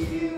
you.